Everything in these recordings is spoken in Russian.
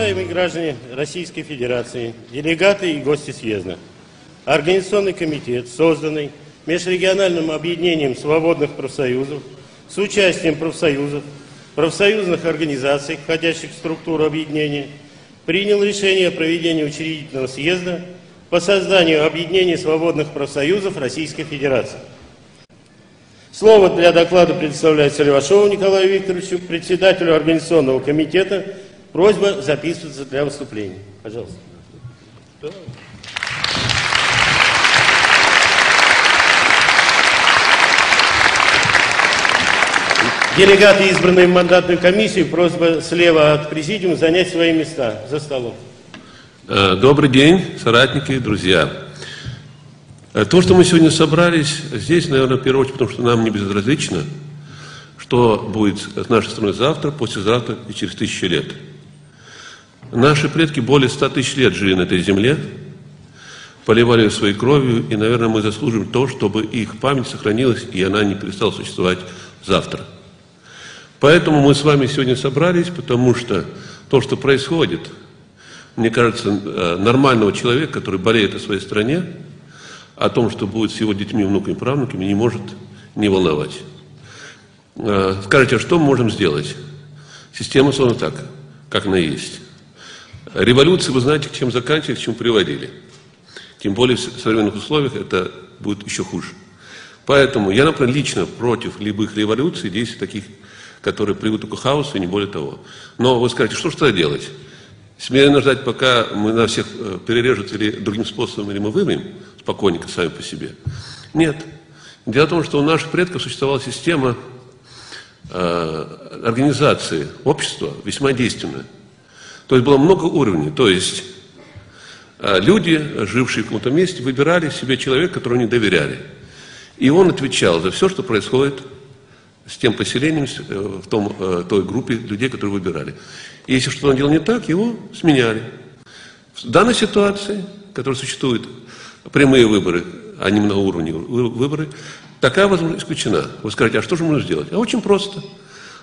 Уважаемые граждане Российской Федерации, делегаты и гости съезда, Организационный комитет, созданный межрегиональным объединением свободных профсоюзов с участием профсоюзов, профсоюзных организаций, входящих в структуру объединения, принял решение о проведении учредительного съезда по созданию объединения свободных профсоюзов Российской Федерации. Слово для доклада предоставляется Левашову Николаю Викторовичу, председателю Организационного комитета. Просьба записываться для выступления. Пожалуйста. Делегаты, избранные в мандатную комиссию, просьба слева от президиума занять свои места за столом. Э, добрый день, соратники, друзья. Э, то, что мы сегодня собрались здесь, наверное, в первую очередь, потому что нам не безразлично, что будет с нашей страной завтра, послезавтра и через тысячи лет. Наши предки более ста тысяч лет жили на этой земле, поливали ее своей кровью, и, наверное, мы заслужим то, чтобы их память сохранилась, и она не перестала существовать завтра. Поэтому мы с вами сегодня собрались, потому что то, что происходит, мне кажется, э, нормального человека, который болеет о своей стране, о том, что будет с его детьми, внуками, правнуками, не может не волновать. Э, скажите, а что мы можем сделать? Система словно так, как она есть. Революции, вы знаете, к чем заканчивались, к чему приводили. Тем более в современных условиях это будет еще хуже. Поэтому я, например, лично против любых революций, действий таких которые приведут к хаосу, и не более того. Но вы скажете, что же тогда делать? Смиренно ждать, пока мы на всех э, перережут или другим способом, или мы вымрем спокойненько сами по себе? Нет. Дело в том, что у наших предков существовала система э, организации общества весьма действенная. То есть было много уровней. То есть э, люди, жившие в каком-то месте, выбирали себе человека, которому они доверяли. И он отвечал за все, что происходит с тем поселением, э, в том, э, той группе людей, которые выбирали. И если что-то он делал не так, его сменяли. В данной ситуации, которая существует, прямые выборы, а не многоуровневые выборы, такая возможность исключена. Вы скажете, а что же можно сделать? А очень просто.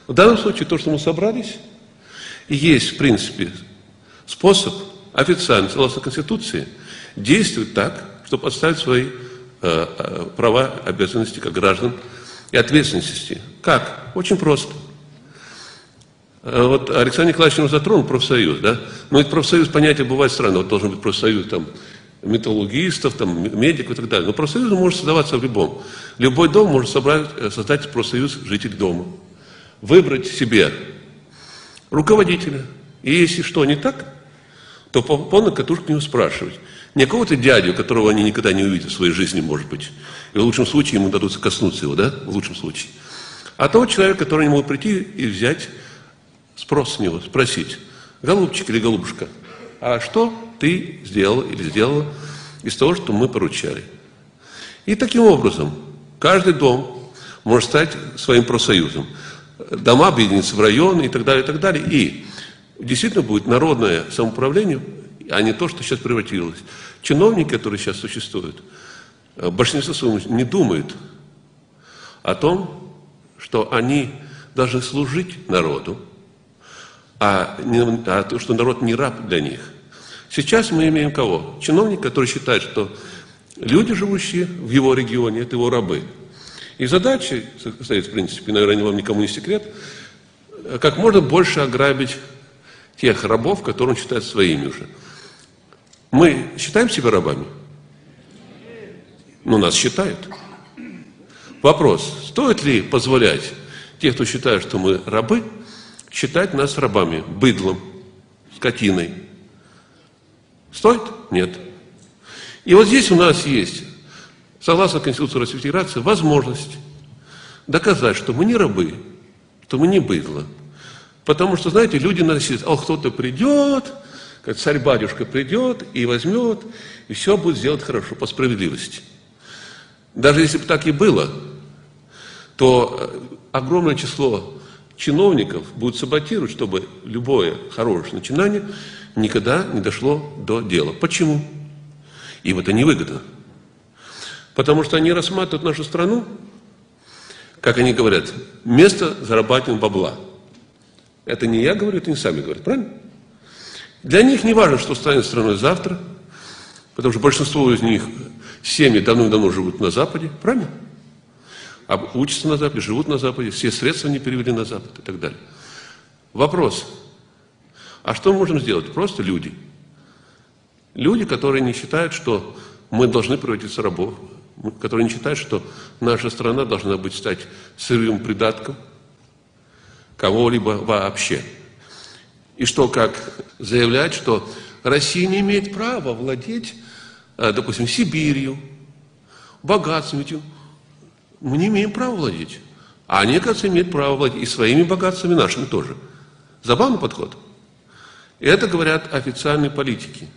В данном случае то, что мы собрались, и есть, в принципе, способ официально, согласно Конституции, действовать так, чтобы поставить свои э, э, права, обязанности как граждан и ответственности. Как? Очень просто. Э, вот Александр Николаевич ну, затронул профсоюз, да? Но это профсоюз понятие бывает странно. Вот должен быть профсоюз там металлургистов, там, медиков и так далее. Но профсоюз может создаваться в любом. Любой дом может собрать, э, создать профсоюз жителей дома. Выбрать себе руководителя. И если что не так, то по полной катушке к нему спрашивать. Не какого-то дядю, которого они никогда не увидят в своей жизни, может быть. И в лучшем случае ему дадут коснуться его, да? В лучшем случае. А того человека, который не могут прийти и взять спрос с него, спросить. Голубчик или голубушка, а что ты сделал или сделала из того, что мы поручали? И таким образом каждый дом может стать своим профсоюзом. Дома объединятся в районы и так далее, и так далее. И действительно будет народное самоуправление, а не то, что сейчас превратилось. Чиновники, которые сейчас существуют, э, большинство своем не думают о том, что они должны служить народу, а, не, а то, что народ не раб для них. Сейчас мы имеем кого? Чиновник, который считает, что люди, живущие в его регионе, это его рабы. И задача стоит, в принципе, наверное, вам никому не секрет, как можно больше ограбить тех рабов, которые он считает своими уже. Мы считаем себя рабами? Ну, нас считают. Вопрос, стоит ли позволять тех, кто считает, что мы рабы, считать нас рабами, быдлом, скотиной? Стоит? Нет. И вот здесь у нас есть, согласно Конституции Российской Федерации, возможность доказать, что мы не рабы, что мы не быдло. Потому что, знаете, люди носят, а кто-то придет, как царь-батюшка придет и возьмет, и все будет сделать хорошо, по справедливости. Даже если бы так и было, то э, огромное число чиновников будет саботировать, чтобы любое хорошее начинание никогда не дошло до дела. Почему? Им это невыгодно. Потому что они рассматривают нашу страну, как они говорят, место зарабатывания бабла. Это не я говорю, это не сами говорят, правильно? Для них не важно, что станет страной завтра, потому что большинство из них семьи давно-давно живут на Западе, правильно? А учатся на Западе, живут на Западе, все средства не перевели на Запад и так далее. Вопрос. А что мы можем сделать? Просто люди. Люди, которые не считают, что мы должны превратиться в рабов, которые не считают, что наша страна должна быть стать сырым придатком кого-либо вообще. И что, как заявлять, что Россия не имеет права владеть, э, допустим, Сибирью, богатством. Мы не имеем права владеть. А они, оказывается, имеют право владеть и своими богатствами, нашими тоже. Забавный подход. И это говорят официальные политики.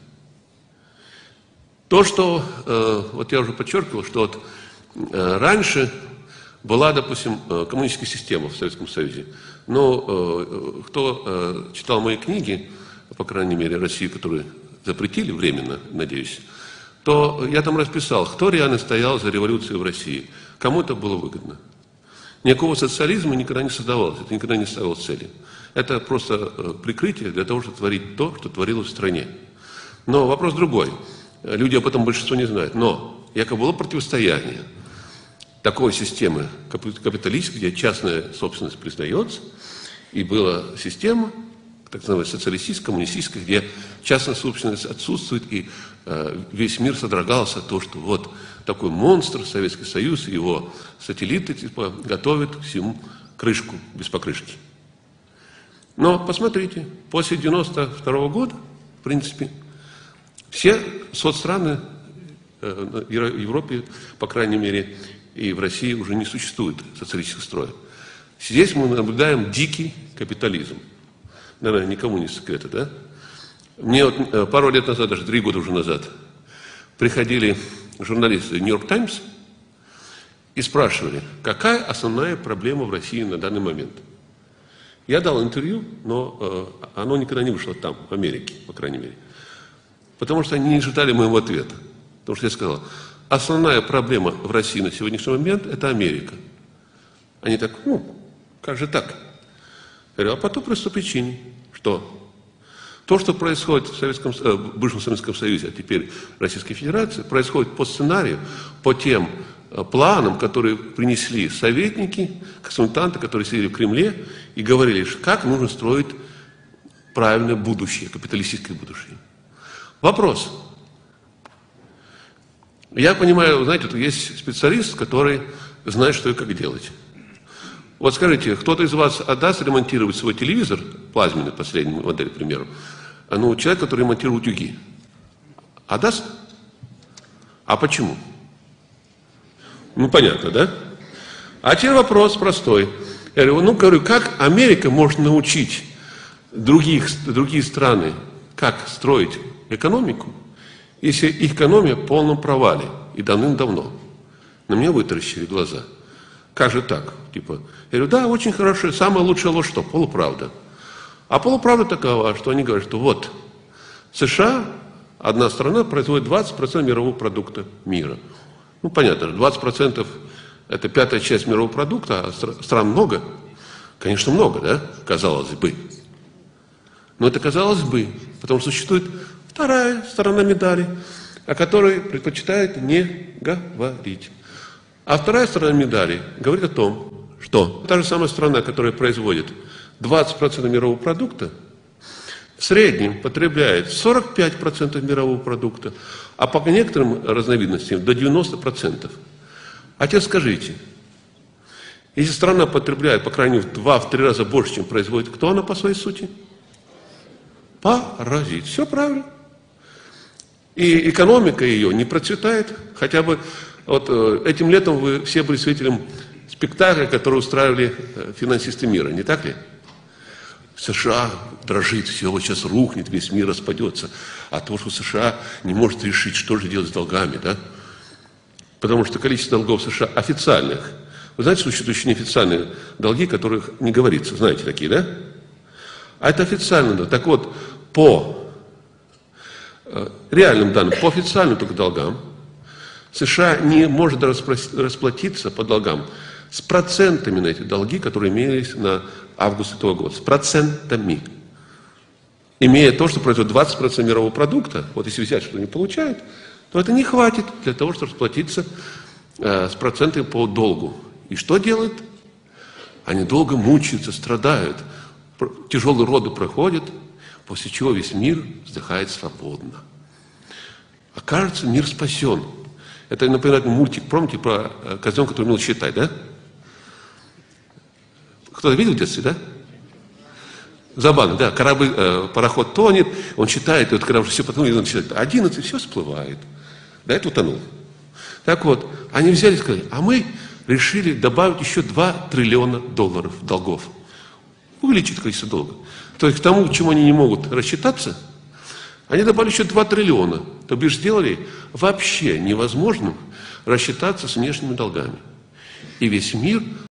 То, что, э, вот я уже подчеркивал, что вот э, раньше была, допустим, э, коммунистическая система в Советском Союзе. Но кто читал мои книги, по крайней мере, России, которые запретили временно, надеюсь, то я там расписал, кто реально стоял за революцией в России, кому это было выгодно. Никакого социализма никогда не создавалось, это никогда не ставилось цели. Это просто прикрытие для того, чтобы творить то, что творилось в стране. Но вопрос другой. Люди об этом большинство не знают. Но якобы было противостояние такой системы капиталистической, где частная собственность признается, и была система, так называемая социалистическая, коммунистическая, где частная собственность отсутствует, и э, весь мир содрогался то, что вот такой монстр, Советский Союз, его сателлиты типа, готовят к всему крышку без покрышки. Но посмотрите, после 92 -го года, в принципе, все соцстраны э, в Европе, по крайней мере, и в России уже не существует социалистического строя. Здесь мы наблюдаем дикий капитализм. Наверное, никому не секрет, да? Мне вот э, пару лет назад, даже три года уже назад, приходили журналисты «Нью-Йорк Таймс» и спрашивали, какая основная проблема в России на данный момент. Я дал интервью, но э, оно никогда не вышло там, в Америке, по крайней мере. Потому что они не ждали моего ответа. Потому что я сказал, основная проблема в России на сегодняшний момент – это Америка. Они так, ну, как же так? Я говорю, а по той простой причине, что то, что происходит в, Советском, э, бывшем Советском Союзе, а теперь Российской Федерации, происходит по сценарию, по тем э, планам, которые принесли советники, консультанты, которые сидели в Кремле и говорили, как нужно строить правильное будущее, капиталистическое будущее. Вопрос. Я понимаю, знаете, тут есть специалист, который знает, что и как делать. Вот скажите, кто-то из вас отдаст ремонтировать свой телевизор, плазменный, последний модель, к примеру, ну, человек, который ремонтирует утюги. Отдаст? А почему? Ну, понятно, да? А теперь вопрос простой. Я говорю, ну, говорю, как Америка может научить других, другие страны, как строить экономику, если экономия в полном провале и давным-давно. На меня вытаращили глаза. Как же так? Типа, я говорю, да, очень хорошо, самая лучшая ложь что? Полуправда. А полуправда такова, что они говорят, что вот, США, одна страна, производит 20% мирового продукта мира. Ну, понятно, 20% это пятая часть мирового продукта, а стран много. Конечно, много, да, казалось бы. Но это казалось бы, потому что существует вторая сторона медали, о которой предпочитают не говорить. А вторая сторона медали говорит о том, что та же самая страна, которая производит 20% мирового продукта, в среднем потребляет 45% мирового продукта, а по некоторым разновидностям до 90%. А теперь скажите, если страна потребляет, по крайней мере, в 2-3 раза больше, чем производит, кто она по своей сути? Паразит. Все правильно. И экономика ее не процветает. Хотя бы вот э, этим летом вы все были свидетелем спектакля, который устраивали э, финансисты мира, не так ли? США дрожит, все вот сейчас рухнет, весь мир распадется. А то, что США не может решить, что же делать с долгами, да? Потому что количество долгов США официальных, вы знаете, существуют еще неофициальные долги, которых не говорится, знаете такие, да? А это официально, да. Так вот, по реальным данным, по официальным только долгам, США не может расплатиться по долгам с процентами на эти долги, которые имелись на август этого года. С процентами. имея то, что производит 20% мирового продукта, вот если взять, что они получают, то это не хватит для того, чтобы расплатиться э, с процентами по долгу. И что делают? Они долго мучаются, страдают, тяжелые роды проходят, после чего весь мир вздыхает свободно. Окажется, мир спасен. Это например, мультик, помните, про э, козленка, который умел считать, да? Кто-то видел в детстве, да? Забавно, да, корабль, э, пароход тонет, он считает, и вот когда уже все потонуло, он считает, 11, все всплывает. Да, это утонул. Так вот, они взяли и сказали, а мы решили добавить еще 2 триллиона долларов долгов. Увеличить количество долга. То есть к тому, к чему они не могут рассчитаться, они добавили еще 2 триллиона. То бишь сделали вообще невозможным рассчитаться с внешними долгами. И весь мир